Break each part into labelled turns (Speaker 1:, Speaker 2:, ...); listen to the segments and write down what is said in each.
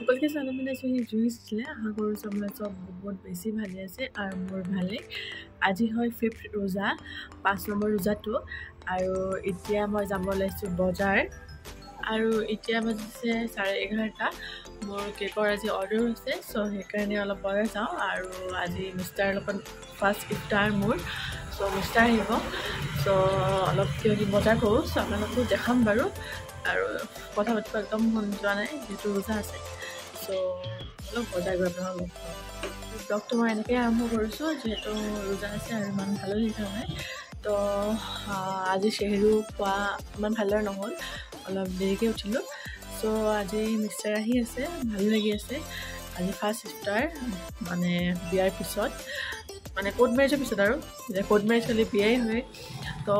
Speaker 1: সকলোকে চালে মানে সি জুইছিলে আশা কৰিছোঁ আপোনাৰ চব বহুত বেছি ভালে আছে আৰু মোৰ ভালে। আজি হয় ফিফ্থ ৰোজা পাঁচ নম্বৰ ৰোজাটো আৰু এতিয়া মই যাব ওলাইছোঁ বজাৰ। আৰু এতিয়া বাজিছে চাৰে এঘাৰটা মোৰ কেকৰ আজি অৰ্ডাৰ আছে চ' সেইকাৰণে অলপ বজাৰ যাওঁ আৰু আজি মিষ্টাৰ লগত ফাৰ্ষ্ট ইফতাৰ মোৰ চ' মিষ্টাৰ আহিব। চ' অলপ কিবা কিবি বজাৰ কৰোঁ চ' আপোনালোকো দেখাম বাৰু। আৰু কথা পাতিব একদম মন যোৱা নাই যিহেতু ৰোজা আছে। চ' অলপ বজাৰ কৰি আপোনালোকক লগ পাওঁ ব্লগটো মই এনেকৈ আৰম্ভ কৰিছোঁ যিহেতু ৰোজা আছে আৰু ইমান ভালো লিখা নাই। তো আজি চেহেৰু খোৱা ইমান ভালদৰে নহ'ল অলপ দেৰিকৈ উঠিলোঁ। চ' আজি মিষ্টাৰ আহি আছে ভালো লাগি আছে। আজি ফাৰ্ষ্ট ইফতাৰ মানে বিয়াৰ পিছত। মানে কোৰ্ট মেৰেজৰ পিছত আৰু যে কোৰ্ট মেৰেজ হ'লে বিয়াই হয়। তো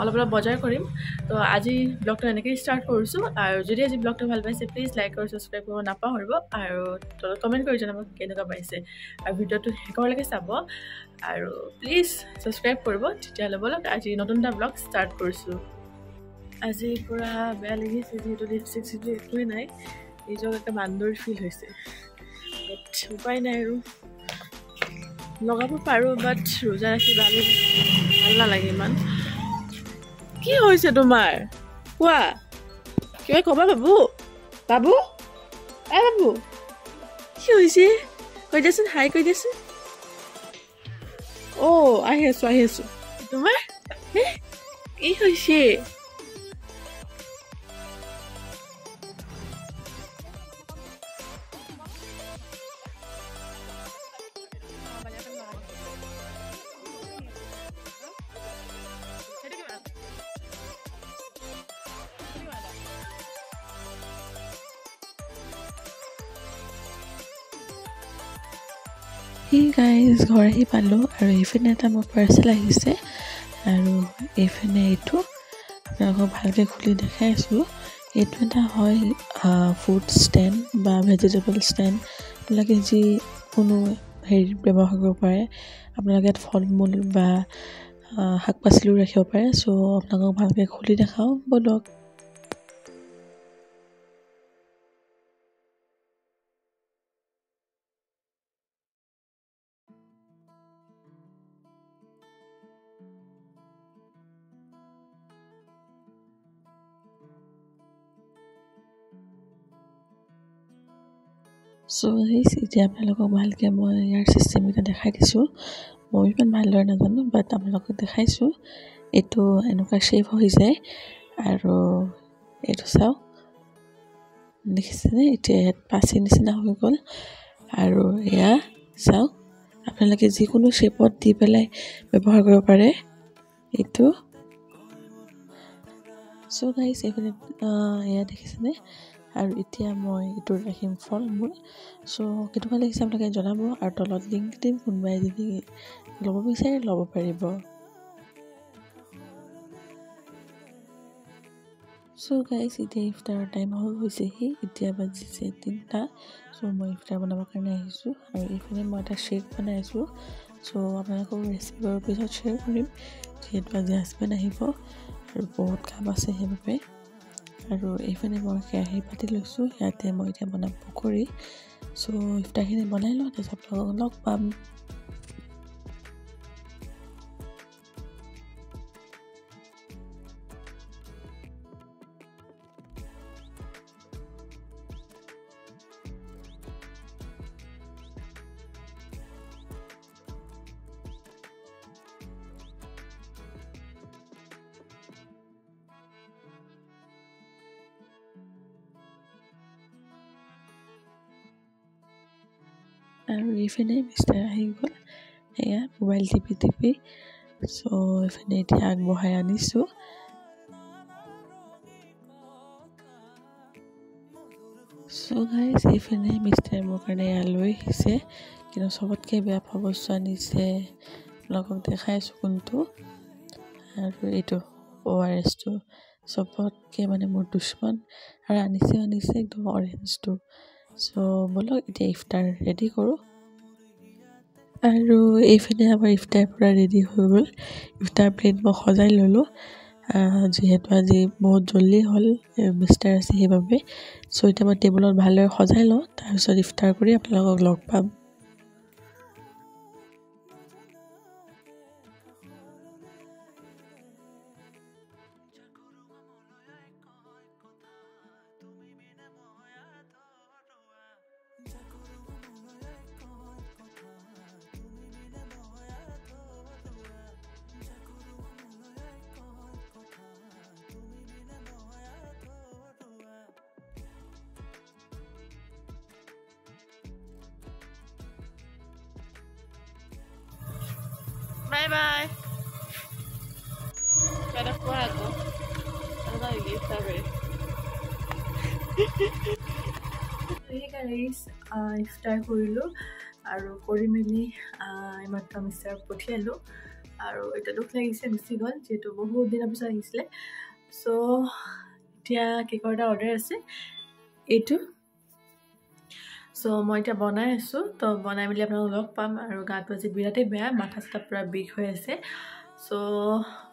Speaker 1: অলপ অলপ বজাৰ কৰিম। তো আজি ব্লগটো এনেকৈ ষ্টাৰ্ট কৰিছোঁ আৰু যদি আজি ব্লগটো ভাল পাইছে প্লিজ লাইক আৰু ছাবস্ক্ৰাইব কৰিব নাপাহৰিব আৰু তলত কমেণ্ট কৰি জনাব কেনেকুৱা পাইছে। আৰু ভিডিঅ'টো শেষলৈকে চাব। আৰু প্লিজ ছাবস্ক্ৰাইব কৰিব তেতিয়াহ'লে ব'লক আজি নতুন এটা ব্লগ ষ্টাৰ্ট কৰিছোঁ। আজি পূৰা বেয়া লাগিছে যিহেতু লিপষ্টিক চিপষ্টিক একোৱেই নাই। নিজক এটা বান্দৰ ফিল হৈছে। উপায় নাই আৰু। লগাব পাৰোঁ বাট ৰোজা ৰাখি ভাল ভাল নালাগে ইমান। কি হৈছে তোমাৰ? কোৱা? কিবা ক'বা বাবু? বাবু? এ বাবু কি হৈছে? কৈ দিয়াচোন হাই কৈ দিয়াচোন। অ' আহি আছোঁ আহি আছোঁ। তোমাৰ? কি হৈছে?
Speaker 2: সেই গাইজ ঘৰ আহি পালোঁ আৰু এইপিনে এটা মোৰ পাৰ্চেল আহিছে আৰু এইপিনে এইটো। আপোনালোকক ভালকৈ খুলি দেখাই আছোঁ। এইটো এটা হয় ফুড ষ্টেণ্ড বা ভেজিটেবল ষ্টেণ্ড আপোনালোকে যি কোনো হেৰি ব্যৱহাৰ কৰিব পাৰে আপোনালোকে ইয়াত ফল মূল বা শাক পাচলিও ৰাখিব পাৰে। চ' আপোনালোকক ভালকৈ খুলি দেখাওঁ। ব'লক চ' সেই এতিয়া আপোনালোকক ভালকৈ মই ইয়াৰ চিষ্টেমকেইটা দেখাই দিছোঁ মই ইমান ভালদৰে নাজানো বাট আপোনালোকক দেখাইছোঁ এইটো এনেকুৱা শ্বেপ হৈ যায় আৰু এইটো চাওক দেখিছেনে? এতিয়া ইয়াত পাচি নিচিনা হৈ গ'ল আৰু এয়া চাওক আপোনালোকে যিকোনো শ্বেপত দি পেলাই ব্যৱহাৰ কৰিব পাৰে এইটো। চ' গাইছ এইফালে এয়া দেখিছেনে? আৰু এতিয়া মই এইটোত ৰাখিম ফল মূল চ' কেনেকুৱা লাগিছে আপোনালোকে জনাব আৰু তলত লিংক দিম কোনোবাই যদি ল'ব বিচাৰে ল'ব পাৰিব। চ' গাইজ এতিয়া ইফতাৰৰ টাইম হৈ হৈছেহি এতিয়া বাজিছে তিনিটা। চ' মই ইফতাৰ বনাবৰ কাৰণে আহিছোঁ আৰু এইফালে মই এটা শ্বেক বনাই আছোঁ। চ' আপোনালোকক ৰেচিপি বাৰু পিছত শ্বেয়াৰ কৰিম। যিহেতু আজি হাজবেণ্ড আহিব আৰু বহুত কাম আছে সেইবাবে। আৰু এইফালে মই কেৰাহী পাতি লৈছোঁ ইয়াতে মই এতিয়া বনাম পকৰি। চ' ইফতাৰখিনি বনাই লওঁ তাৰপিছত আপোনালোকক লগ পাম। আৰু এইপিনে মিষ্টাৰ আহি গ'ল সেয়া মোবাইল টিপি টিপি চ' এইপিনে এতিয়া আগবঢ়াই আনিছোঁ চ' গাইজ এইপিনে মিষ্টাৰে মোৰ কাৰণে এয়া লৈ আহিছে কিন্তু চবতকৈ বেয়া পোৱা বস্তু আনিছে আপোনালোকক দেখাইছোঁ কোনটো আৰু এইটো অ' আৰ এছটো চবতকৈ মানে মোৰ দুশ্মন আৰু আনিছে আনিছে একদম অৰেঞ্জটো চ' ব'লক এতিয়া ইফতাৰ ৰেডি কৰোঁ। আৰু এইপিনে আমাৰ ইফতাৰ পূৰা ৰেডি হৈ গ'ল। ইফতাৰ প্লেট মই সজাই ল'লোঁ। যিহেতু আজি বহুত জল্দি হ'ল বিস্তাৰ আছে সেইবাবে। চ' এতিয়া মই টেবুলত ভালদৰে সজাই লওঁ। তাৰপিছত ইফতাৰ কৰি আপোনালোকক লগ পাম।
Speaker 1: Sabi? Hey guys, uh, iftar কৰিলোঁ আৰু কৰি মেলি এইমাত্ৰ মিষ্টাৰ পঠিয়ালোঁ। আৰু এতিয়া দুখ লাগিছে গুচি গ'ল যিহেতু বহুত দিনৰ পিছত আহিছিলে। চ' এতিয়া কেকৰ এটা অৰ্ডাৰ আছে। এইটো চ' মই এতিয়া বনাই আছোঁ। তো বনাই মেলি আপোনালোকক লগ পাম আৰু গাটো আজি বিৰাটেই বেয়া মাথা চাথা পূৰা বিষ হৈ আছে। চ'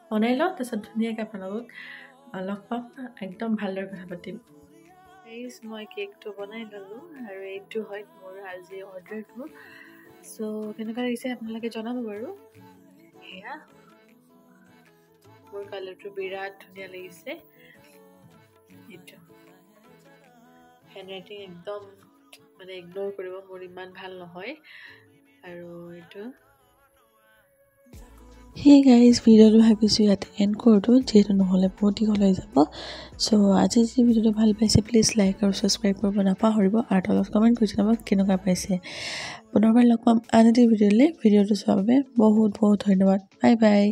Speaker 1: বনাই লওঁ তাৰপিছত ধুনীয়াকৈ আপোনালোকক লগ পাম। একদম ভালদৰে কথা পাতিম। প্লিজ মই কেকটো বনাই ল'লোঁ আৰু এইটো হয় মোৰ আজি অৰ্ডাৰটো। চ' কেনেকুৱা লাগিছে আপোনালোকে জনাব বাৰু। সেয়া মোৰ কালাৰটো বিৰাট ধুনীয়া লাগিছে। এইটো। হেণ্ড ৰাইটিং একদম মানে ইগন'ৰ কৰিব মোৰ ইমান ভাল নহয়। আৰু এইটো।
Speaker 2: সেই গাইজ ভিডিঅ'টো ভাবিছোঁ ইয়াতে এণ্ড কৰোঁ দিওঁ যিহেতু নহ'লে বহুত দীঘল হৈ যাব। চ' আজি যদি ভিডিঅ'টো ভাল পাইছে প্লিজ লাইক আৰু ছাবস্ক্ৰাইব কৰিব নাপাহৰিব আৰু তলত কমেণ্ট কৰি জনাব কেনেকুৱা পাইছে। পুনৰবাৰ লগ পাম আন এটি ভিডিঅ'লৈ। ভিডিঅ'টো চোৱাৰ বাবে বহুত বহুত ধন্যবাদ। Bye bye